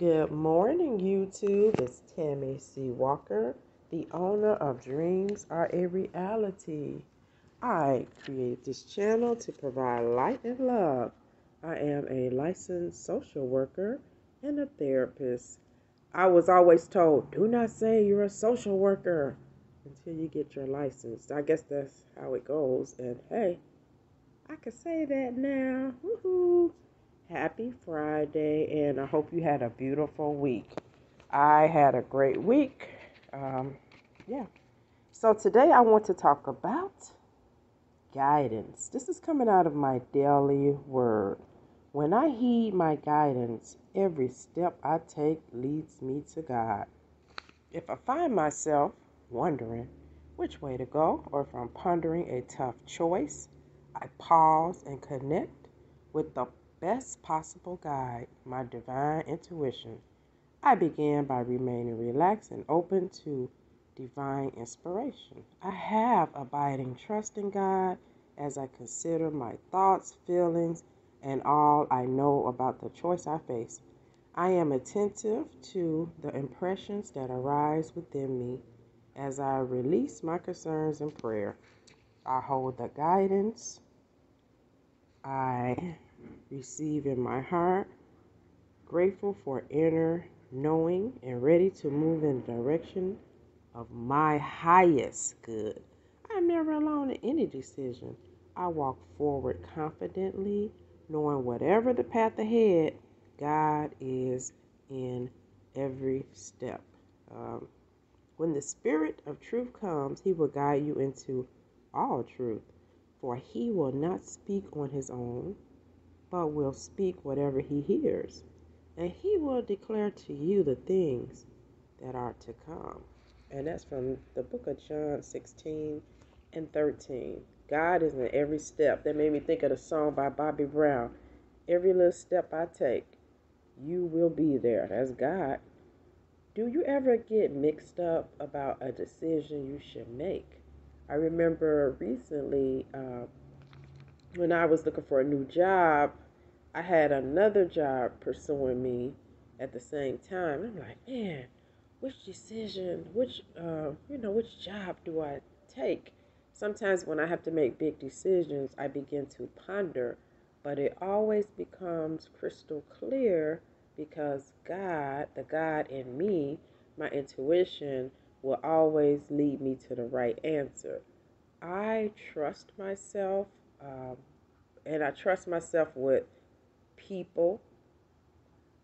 Good morning, YouTube. It's Tammi C. Walker, the owner of Dreams Are a Reality. I created this channel to provide light and love. I am a licensed social worker and a therapist. I was always told, do not say you're a social worker until you get your license. I guess that's how it goes. And hey, I can say that now. Woohoo! Happy Friday, and I hope you had a beautiful week. I had a great week. Um, yeah. So today I want to talk about guidance. This is coming out of my daily word. When I heed my guidance, every step I take leads me to God. If I find myself wondering which way to go, or if I'm pondering a tough choice, I pause and connect with the best possible guide, my divine intuition. I began by remaining relaxed and open to divine inspiration. I have abiding trust in God as I consider my thoughts, feelings, and all I know about the choice I face. I am attentive to the impressions that arise within me as I release my concerns in prayer. I hold the guidance I receive in my heart, grateful for inner knowing and ready to move in the direction of my highest good. I'm never alone in any decision. I walk forward confidently, knowing whatever the path ahead, God is in every step. Um, when the Spirit of truth comes, He will guide you into all truth, for He will not speak on His own but will speak whatever he hears, and he will declare to you the things that are to come. And that's from the book of John 16 and 13. God is in every step. That made me think of the song by Bobby Brown. Every little step I take, you will be there. That's God. Do you ever get mixed up about a decision you should make? I remember recently uh, when I was looking for a new job, I had another job pursuing me at the same time. I'm like, man, which decision, which, uh, you know, which job do I take? Sometimes when I have to make big decisions, I begin to ponder, but it always becomes crystal clear because God, the God in me, my intuition, will always lead me to the right answer. I trust myself, um, and I trust myself with people,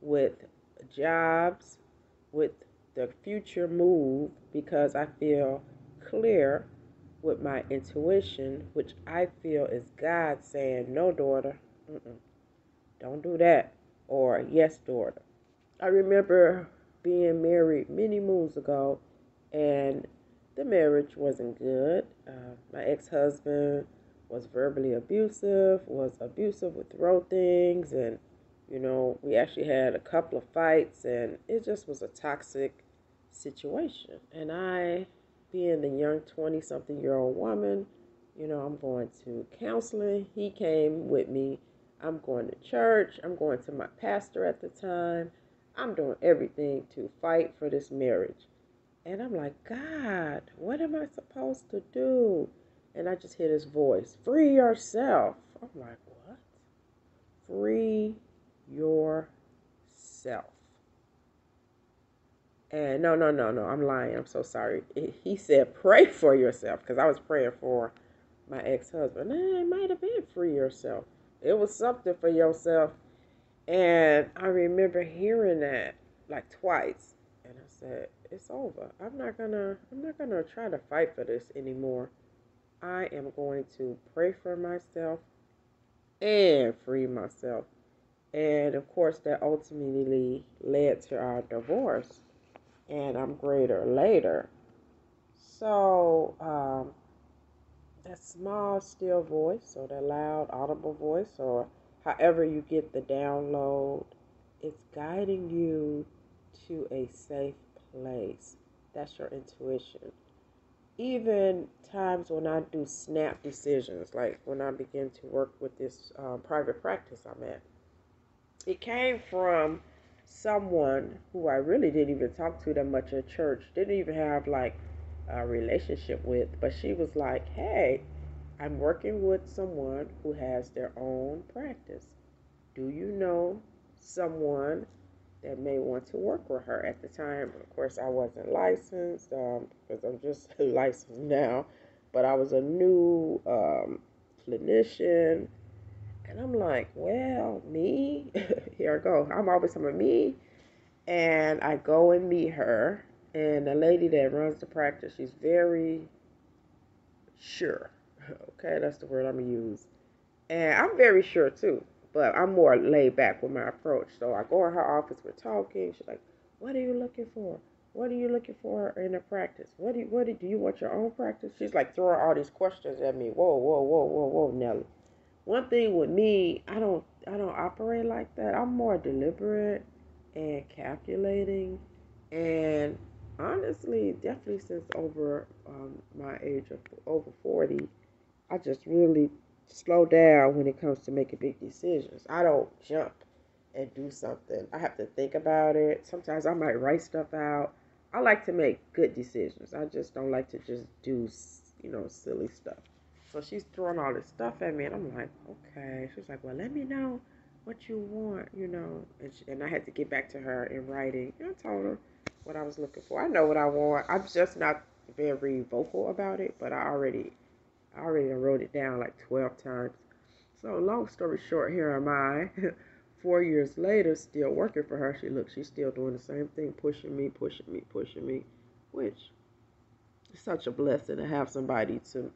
with jobs, with the future move because I feel clear with my intuition, which I feel is God saying, No, daughter, don't do that, or Yes, daughter. I remember being married many moons ago, and the marriage wasn't good. Uh, my ex husband was verbally abusive, was abusive with throw things, and you know, we actually had a couple of fights, and it just was a toxic situation. And I, being the young 20 something year old woman, you know, I'm going to counseling. He came with me. I'm going to church. I'm going to my pastor at the time. I'm doing everything to fight for this marriage. And I'm like, God, what am I supposed to do? And I just hear this voice free yourself. I'm like, what? Free yourself. And no, no, no, no, I'm lying. I'm so sorry. He said, pray for yourself because I was praying for my ex husband. It might have been free yourself. It was something for yourself. And I remember hearing that like twice. And I said, it's over. I'm not gonna I'm not gonna try to fight for this anymore. I am going to pray for myself and free myself. And of course, that ultimately led to our divorce. And I'm greater later. So, um, that small, still voice, or that loud, audible voice, or however you get the download, it's guiding you to a safe place. That's your intuition even times when I do snap decisions, like when I begin to work with this uh, private practice I'm at, it came from someone who I really didn't even talk to that much at church, didn't even have like a relationship with, but she was like, hey, I'm working with someone who has their own practice. Do you know someone that may want to work with her at the time? Of course, I wasn't licensed um, because I'm just licensed now, but I was a new um, clinician. And I'm like, well, me, here I go. I'm always talking me. And I go and meet her. And the lady that runs the practice, she's very sure Okay, that's the word I'm gonna use. And I'm very sure too, but I'm more laid back with my approach. So I go in her office, we're talking. She's like, "What are you looking for? What are you looking for in a practice? What do you, what do, do you want your own practice?" She's like throwing all these questions at me. Whoa, whoa, whoa, whoa, whoa, Nelly. One thing with me, I don't I don't operate like that. I'm more deliberate and calculating, and honestly, definitely since over um, my age of over forty I just really slow down when it comes to making big decisions. I don't jump and do something. I have to think about it. Sometimes I might write stuff out. I like to make good decisions. I just don't like to just do, you know, silly stuff. So she's throwing all this stuff at me, and I'm like, okay. She's like, well, let me know what you want, you know. And, she, and I had to get back to her in writing. And I told her what I was looking for. I know what I want. I'm just not very vocal about it, but I already I already wrote it down like 12 times. So long story short, here am I, four years later, still working for her. She looks, she's still doing the same thing, pushing me, pushing me, pushing me, which is such a blessing to have somebody to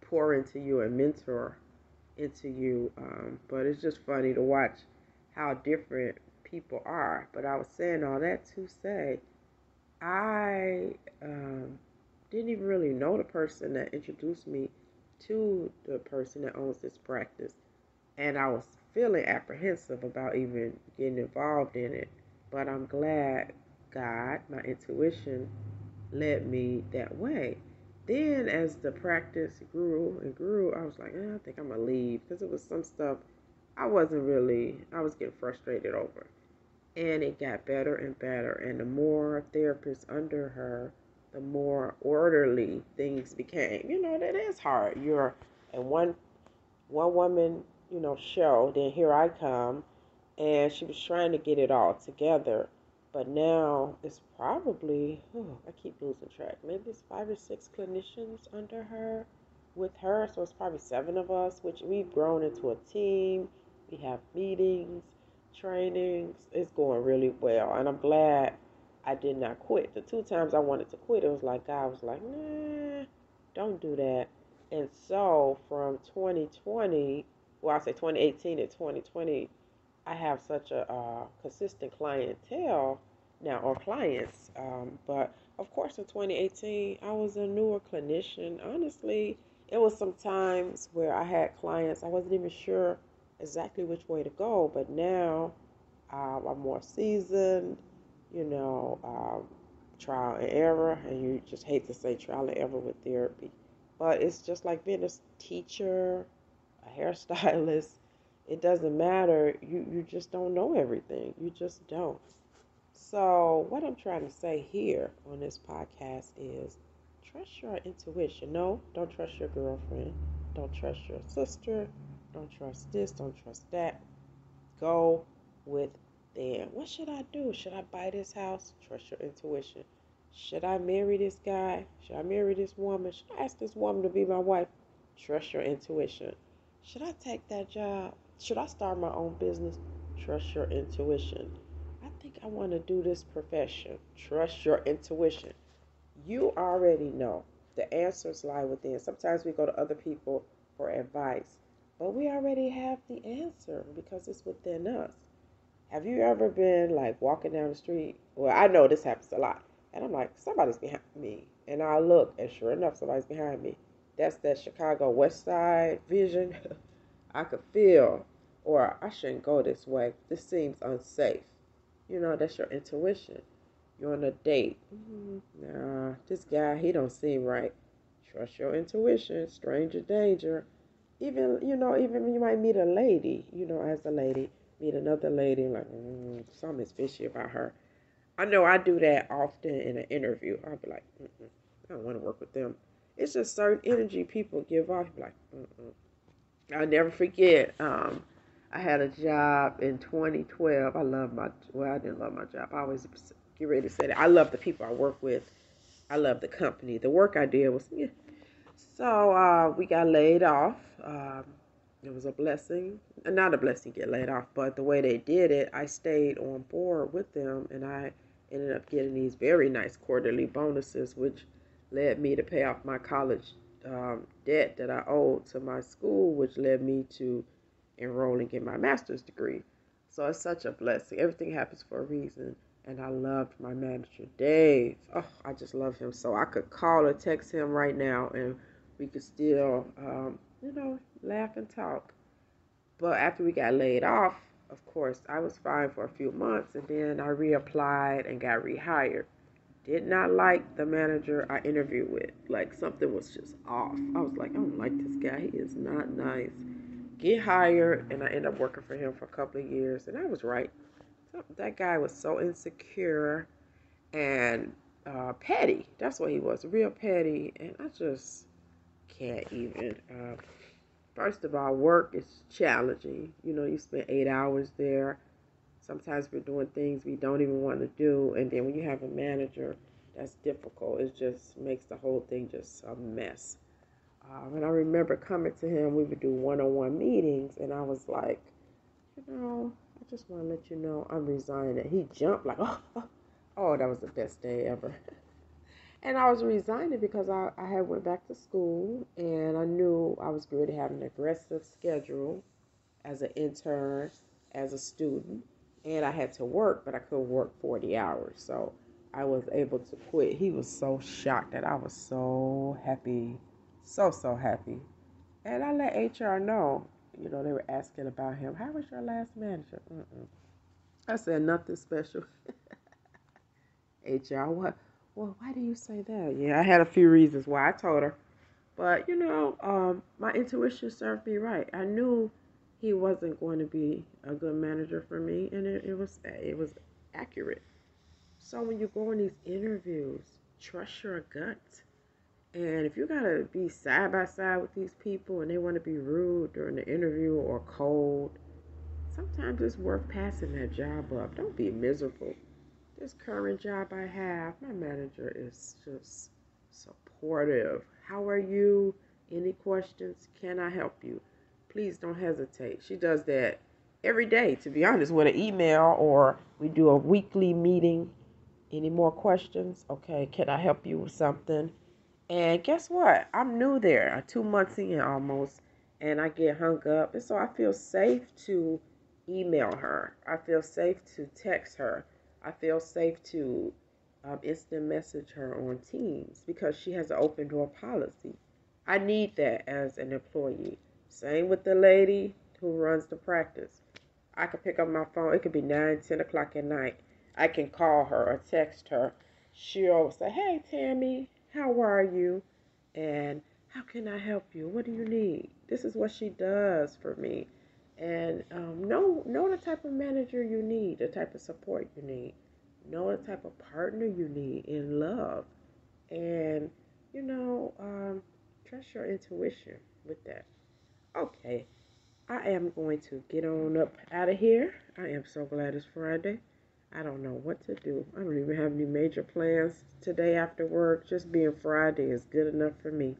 pour into you and mentor into you. Um, but it's just funny to watch how different people are. But I was saying all that to say, I um, didn't even really know the person that introduced me to the person that owns this practice. And I was feeling apprehensive about even getting involved in it. But I'm glad God, my intuition, led me that way. Then, as the practice grew and grew, I was like, eh, I think I'm to leave because it was some stuff I wasn't really, I was getting frustrated over. And it got better and better. And the more therapists under her, the more orderly things became. You know, that is hard. You're and one one woman, you know, show, then here I come, and she was trying to get it all together. But now it's probably, oh, I keep losing track. Maybe it's five or six clinicians under her with her. So it's probably seven of us, which we've grown into a team. We have meetings, trainings. It's going really well. And I'm glad I did not quit. The two times I wanted to quit, it was like God was like, nah, don't do that. And so from 2020, well, I say 2018 to 2020, I have such a uh, consistent clientele now, or clients. Um, but of course, in 2018, I was a newer clinician. Honestly, it was some times where I had clients, I wasn't even sure exactly which way to go. But now um, I'm more seasoned you know, um, trial and error, and you just hate to say trial and error with therapy. But it's just like being a teacher, a hairstylist. It doesn't matter. You, you just don't know everything. You just don't. So, what I'm trying to say here on this podcast is trust your intuition. No, don't trust your girlfriend. Don't trust your sister. Don't trust this. Don't trust that. Go with then what should I do? Should I buy this house? Trust your intuition. Should I marry this guy? Should I marry this woman? Should I ask this woman to be my wife? Trust your intuition. Should I take that job? Should I start my own business? Trust your intuition. I think I want to do this profession. Trust your intuition. You already know. The answers lie within. Sometimes we go to other people for advice, but we already have the answer because it's within us. Have you ever been like walking down the street? Well, I know this happens a lot. And I'm like, somebody's behind me. And I look, and sure enough, somebody's behind me. That's that Chicago West Side vision. I could feel, or I shouldn't go this way. This seems unsafe. You know, that's your intuition. You're on a date. Mm-hmm. Nah, this guy, he don't seem right. Trust your intuition. Stranger danger. Even, you know, even you might meet a lady, you know, as a lady meet another lady, like mm, something's fishy about her. I know I do that often in an interview. I'll be like, Mm-mm, I don't want to work with them. It's just certain energy people give off. Like, Mm-mm. I'll never forget. Um, I had a job in 2012. I love my well, I didn't love my job. I always get ready to say that. I love the people I work with. I love the company. The work I did was yeah. So uh, we got laid off. Um, it was a blessing, not a blessing get laid off, but the way they did it, I stayed on board with them, and I ended up getting these very nice quarterly bonuses, which led me to pay off my college um, debt that I owed to my school, which led me to enroll and get my master's degree. So it's such a blessing. Everything happens for a reason. And I loved my manager, Dave. Oh, I just love him. So I could call or text him right now and we could still, um, you know, laugh and talk. But after we got laid off, of course, I was fine for a few months and then I reapplied and got rehired. Did not like the manager I interviewed with. Like something was just off. I was like, I don't like this guy. He is not nice. Get hired, and I ended up working for him for a couple of years, and I was right. That guy was so insecure and uh, petty. That's what he was, real petty, and I just can't even. Uh, first of all, work is challenging. You know, you spend eight hours there. Sometimes we're doing things we don't even want to do, and then when you have a manager, that's difficult. It just makes the whole thing just a mess. Um, and I remember coming to him, we would do one on one meetings, and I was like, you know, I just want to let you know I'm resigning. And he jumped like, oh, oh, that was the best day ever. And I was resigning because I, I had went back to school and I knew I was going to have an aggressive schedule as an intern, as a student, and I had to work, but I couldn't work 40 hours. So I was able to quit. He was so shocked that I was so happy, so, so happy. And I let HR know, you know, they were asking about him. How was your last manager? Mm-mm. I said, nothing special. HR, what? Well, why do you say that? Yeah, I had a few reasons why I told her. But, you know, um, my intuition served me right. I knew he wasn't going to be a good manager for me, and it, it was it was accurate. So when you go on these interviews, trust your gut. And if you gotta be side by side with these people and they want to be rude during the interview or cold, sometimes it's worth passing that job up. Don't be miserable. This current job I have, my manager is just supportive. How are you? Any questions? Can I help you? Please don't hesitate. She does that every day, to be honest, with an email or we do a weekly meeting. Any more questions? Okay, can I help you with something? And guess what? I'm new there, uh, two months in almost, and I get hung up. And so I feel safe to email her. I feel safe to text her. I feel safe to um, instant message her on Teams because she has an open door policy. I need that as an employee. Same with the lady who runs the practice. I can pick up my phone. It could be 9, 10 o'clock at night. I can call her or text her. She'll say, Hey, Tammi, how are you? And how can I help you? What do you need? This is what she does for me. And um, know, know the type of manager you need, the type of support you need. Know the type of partner you need in love. And, you know, um, trust your intuition with that. Okay, I am going to get on up out of here. I am so glad it's Friday. I don't know what to do. I don't even have any major plans today after work. Just being Friday is good enough for me.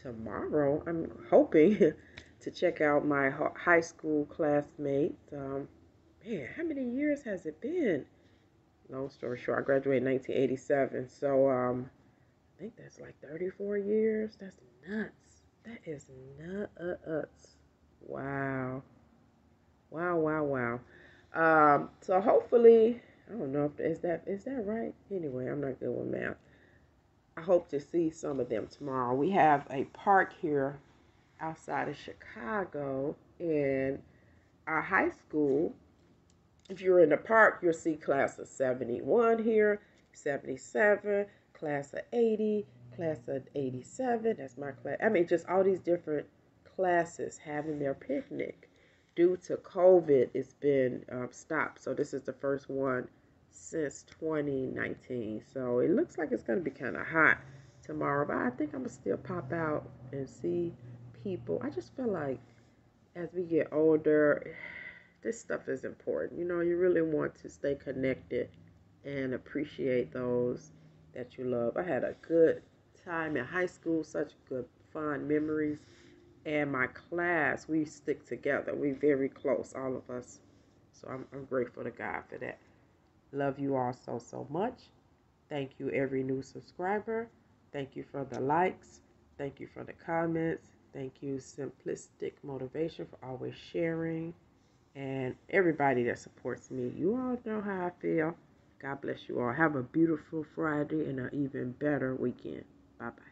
Tomorrow, I'm hoping to check out my high school classmates. Um, man, how many years has it been? Long story short, I graduated in 1987. So um, I think that's like 34 years. That's nuts. That is nuts. Wow. Wow, wow, wow. Um, so hopefully, I don't know if is that is that right. Anyway, I'm not good with math. I hope to see some of them tomorrow. We have a park here outside of Chicago in our high school. If you're in the park, you'll see class of 71 here, 77, class of 80, class of 87. That's my class. I mean, just all these different classes having their picnic due to COVID, it's been uh, stopped. So this is the first one since 2019. So it looks like it's going to be kind of hot tomorrow, but I think I'm going to still pop out and see people. I just feel like as we get older, this stuff is important. You know, you really want to stay connected and appreciate those that you love. I had a good time in high school, such good fond memories. And my class, we stick together. We very close, all of us. So I'm, I'm grateful to God for that. Love you all so, so much. Thank you, every new subscriber. Thank you for the likes. Thank you for the comments. Thank you, Simplistic Motivation, for always sharing. And everybody that supports me. You all know how I feel. God bless you all. Have a beautiful Friday and an even better weekend. Bye bye.